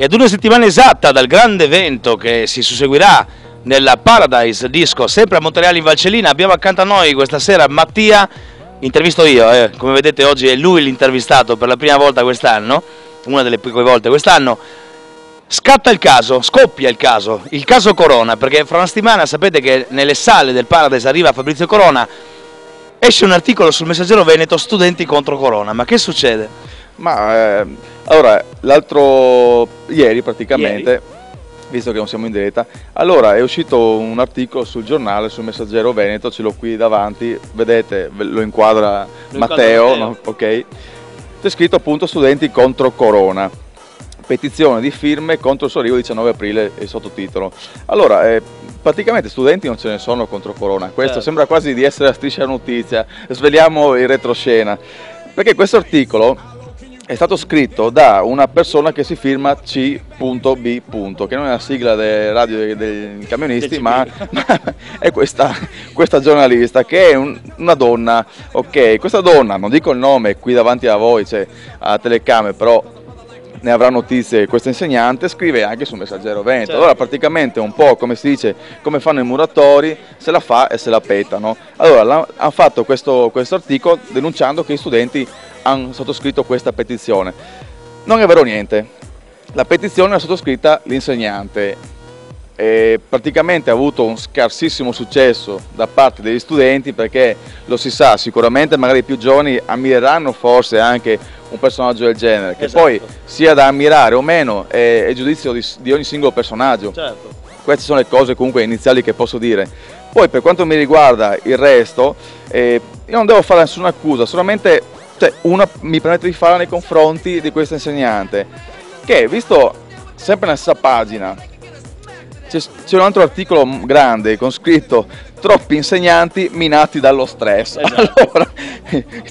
E ad una settimana esatta dal grande evento che si susseguirà nella Paradise Disco, sempre a Montereale in Valcellina, abbiamo accanto a noi questa sera Mattia, intervisto io, eh. come vedete oggi è lui l'intervistato per la prima volta quest'anno, una delle poche volte quest'anno. Scatta il caso, scoppia il caso, il caso Corona, perché fra una settimana sapete che nelle sale del Paradise arriva Fabrizio Corona, esce un articolo sul Messaggero Veneto, studenti contro Corona, ma che succede? Ma eh, allora, l'altro ieri praticamente, ieri? visto che non siamo in diretta, allora è uscito un articolo sul giornale, sul Messaggero Veneto, ce l'ho qui davanti, vedete, lo inquadra lo Matteo. No? ok? C'è scritto appunto studenti contro Corona petizione di firme contro il suo arrivo 19 aprile il sottotitolo. Allora, eh, praticamente studenti non ce ne sono contro Corona, questo certo. sembra quasi di essere la striscia notizia, sveliamo il retroscena, perché questo articolo è stato scritto da una persona che si firma C.B. che non è la sigla delle radio dei, camionisti, ma, ma, è questa, questa, giornalista che è un, una donna, ok, questa donna, non dico il nome qui davanti a voi, cioè a telecamere, però ne avrà notizie questo insegnante, scrive anche sul Messaggero Veneto. Certo. Allora praticamente un po' come si dice, come fanno i muratori, se la fa e se la petano. Allora hanno fatto questo, questo articolo denunciando che i studenti hanno sottoscritto questa petizione. Non è vero niente, la petizione l'ha sottoscritta l'insegnante e praticamente ha avuto un scarsissimo successo da parte degli studenti perché lo si sa, sicuramente magari i più giovani ammireranno forse anche un personaggio del genere, che esatto. poi sia da ammirare o meno è, è giudizio di, di, ogni singolo personaggio. Certo. Queste sono le cose comunque iniziali che posso dire. Poi per quanto mi riguarda il resto, eh, io non devo fare nessuna accusa, solamente cioè, una mi permetto di farla nei confronti di questo insegnante, che visto sempre nella stessa pagina, c'è un altro articolo grande con scritto troppi insegnanti minati dallo stress. Esatto. Allora,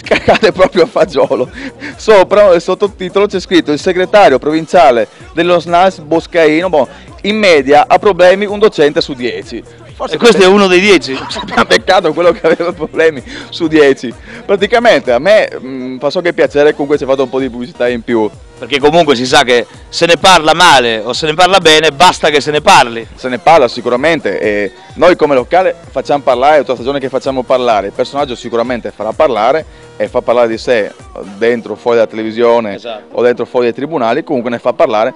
cagate proprio a fagiolo. Sopra nel sottotitolo c'è scritto il segretario provinciale dello SNAS Boscaino, boh, in media ha problemi un docente su 10. Forse e questo è uno dei dieci. Peccato quello che aveva problemi su dieci. Praticamente a me mh, mm, fa so che piacere comunque ci ha fatto un po' di pubblicità in più. Perché comunque si sa che se ne parla male o se ne parla bene, basta che se ne parli. Se ne parla sicuramente e noi come locale facciamo parlare, è tutta la stagione che facciamo parlare, il personaggio sicuramente farà parlare e fa parlare di sé dentro, fuori dalla televisione esatto. o dentro, fuori dai tribunali, comunque ne fa parlare.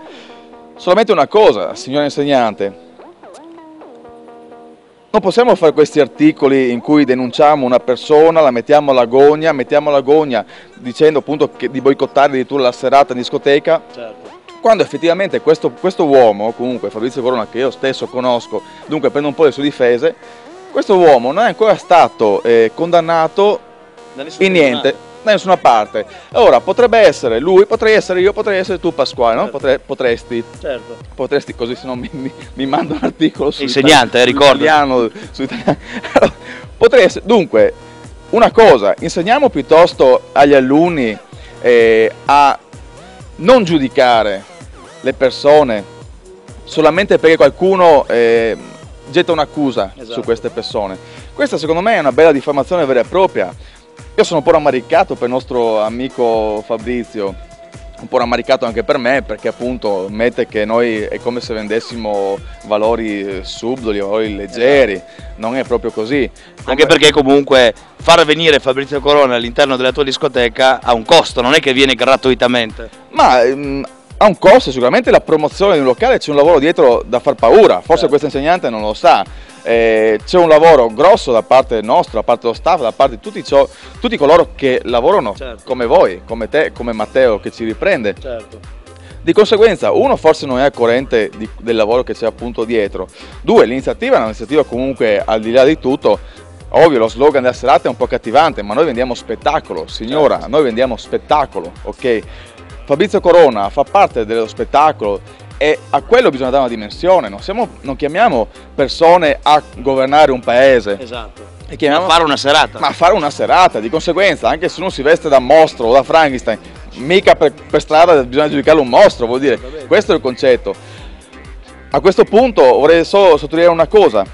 Solamente una cosa, signore insegnante, non possiamo fare questi articoli in cui denunciamo una persona, la mettiamo all'agonia, mettiamo all'agonia dicendo appunto di boicottare addirittura la serata in discoteca. Certo. Quando effettivamente questo, questo, uomo, comunque Fabrizio Corona, che io stesso conosco, dunque prendo un po' le sue difese, questo uomo non è ancora stato eh, condannato in niente da nessuna parte. Ora potrebbe essere lui, potrei essere io, potrei essere tu Pasquale, no? Potre, potresti. Certo. Potresti, così se no mi, mi, mi manda un articolo su Insegnante, italiano, ricordo. Italiano, su italiano. Allora, potrei essere, dunque, una cosa, insegniamo piuttosto agli alunni eh, a non giudicare le persone solamente perché qualcuno eh, getta un'accusa esatto. su queste persone. Questa secondo me è una bella diffamazione vera e propria io sono un po' rammaricato per il nostro amico Fabrizio, un po' rammaricato anche per me perché appunto mette che noi è come se vendessimo valori subdoli, valori leggeri, non è proprio così. Come... Anche perché comunque far venire Fabrizio Corona all'interno della tua discoteca ha un costo, non è che viene gratuitamente. Ma mh, mm, ha un costo, sicuramente la promozione di un locale c'è un lavoro dietro da far paura, forse certo. questo insegnante non lo sa eh, c'è un lavoro grosso da parte nostra, da parte dello staff, da parte di tutti, ciò, tutti coloro che lavorano certo. come voi, come te, come Matteo che ci riprende. Certo. Di conseguenza, uno forse non è al corrente di, del lavoro che c'è appunto dietro, due, l'iniziativa è un'iniziativa comunque al di là di tutto, ovvio lo slogan della serata è un po' cattivante, ma noi vendiamo spettacolo, signora, certo. noi vendiamo spettacolo, ok? Fabrizio Corona fa parte dello spettacolo e a quello bisogna dare una dimensione, non, siamo, non chiamiamo persone a governare un paese. Esatto. E chiamiamo, a fare una serata. Ma a fare una serata, di conseguenza, anche se uno si veste da mostro o da Frankenstein, mica per, per strada bisogna giudicarlo un mostro, vuol dire, questo è il concetto. A questo punto vorrei solo sottolineare una cosa,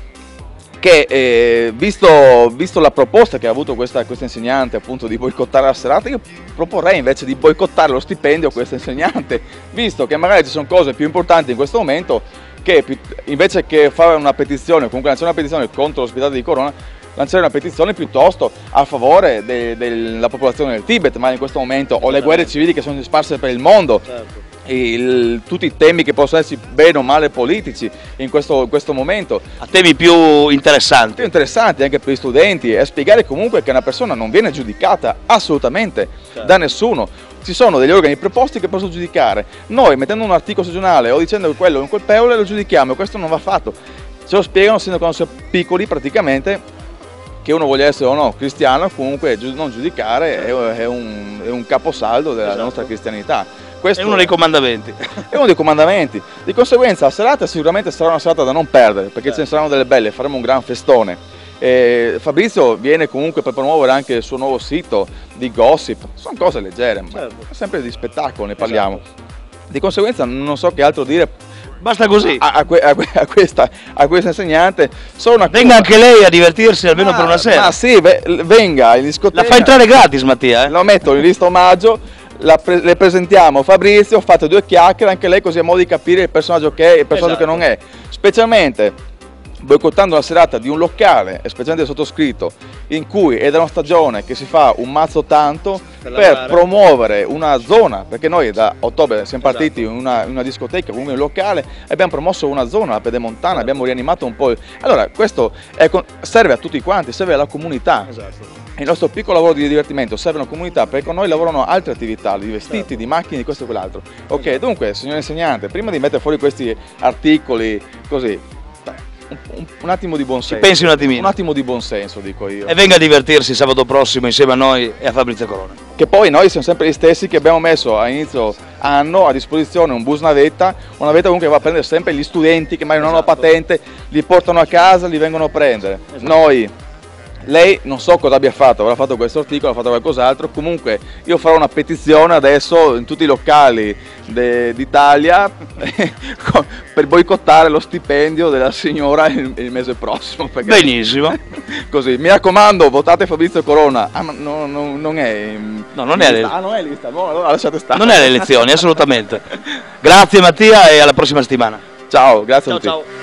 che eh, visto, visto, la proposta che ha avuto questa, questa, insegnante appunto di boicottare la serata, io proporrei invece di boicottare lo stipendio a questa insegnante, visto che magari ci sono cose più importanti in questo momento che invece che fare una petizione, comunque lanciare una petizione contro l'ospedale di Corona, lanciare una petizione piuttosto a favore de, della popolazione del Tibet, ma in questo momento, o le guerre civili che sono sparse per il mondo. Certo il, tutti i temi che possono essere bene o male politici in questo, in questo, momento. A temi più interessanti. Più interessanti anche per gli studenti e spiegare comunque che una persona non viene giudicata assolutamente certo. da nessuno. Ci sono degli organi preposti che possono giudicare. Noi mettendo un articolo stagionale o dicendo quello è un colpevole lo giudichiamo e questo non va fatto. Ce lo spiegano sin da quando si è piccoli praticamente che uno voglia essere o no cristiano, comunque non giudicare è, un, è un caposaldo della esatto. nostra cristianità. Questo è uno dei comandamenti. È uno dei comandamenti. Di conseguenza la serata sicuramente sarà una serata da non perdere, perché certo. ce ne saranno delle belle, faremo un gran festone. E Fabrizio viene comunque per promuovere anche il suo nuovo sito di gossip, sono cose leggere, certo. ma sempre di spettacolo ne parliamo. Esatto. Di conseguenza non so che altro dire Basta così. A, a, a, questa, a, questa, insegnante. venga anche lei a divertirsi almeno ma, per una sera. Ma sì, venga in discoteca. La fa entrare gratis Mattia. Eh? Lo metto in lista omaggio pre le presentiamo Fabrizio, fate due chiacchiere, anche lei così ha modo di capire il personaggio che è e il personaggio esatto. che non è. Specialmente boicottando la serata di un locale, specialmente sottoscritto, in cui è da una stagione che si fa un mazzo tanto per, per promuovere una zona, perché noi da ottobre siamo esatto. partiti in una, in una discoteca, comunque un locale, e abbiamo promosso una zona, la pedemontana, esatto. abbiamo rianimato un po'. Allora, questo è, serve a tutti quanti, serve alla comunità. Esatto il nostro piccolo lavoro di divertimento serve una comunità perché con noi lavorano altre attività, di vestiti, certo. di macchine, di questo e quell'altro. Ok, dunque, signor insegnante, prima di mettere fuori questi articoli così, un, un, attimo di buonsenso. Ci pensi un attimino. Un attimo di buonsenso, dico io. E venga a divertirsi sabato prossimo insieme a noi e a Fabrizio Corona. Che poi noi siamo sempre gli stessi che abbiamo messo a inizio anno a disposizione un bus navetta, una navetta comunque va a prendere sempre gli studenti che magari non esatto. hanno la patente, li portano a casa, li vengono a prendere. Esatto. Noi lei non so cosa abbia fatto, avrà fatto questo articolo, ha fatto qualcos'altro, comunque io farò una petizione adesso in tutti i locali d'Italia per boicottare lo stipendio della signora il, il mese prossimo. Benissimo. Così, mi raccomando, votate Fabrizio Corona. Ah, ma no, no, non è... No, non è, lista. Ah, non è lista, no, allora lasciate stare. Non è le elezioni, assolutamente. Grazie Mattia e alla prossima settimana. Ciao, grazie ciao, a tutti. Ciao.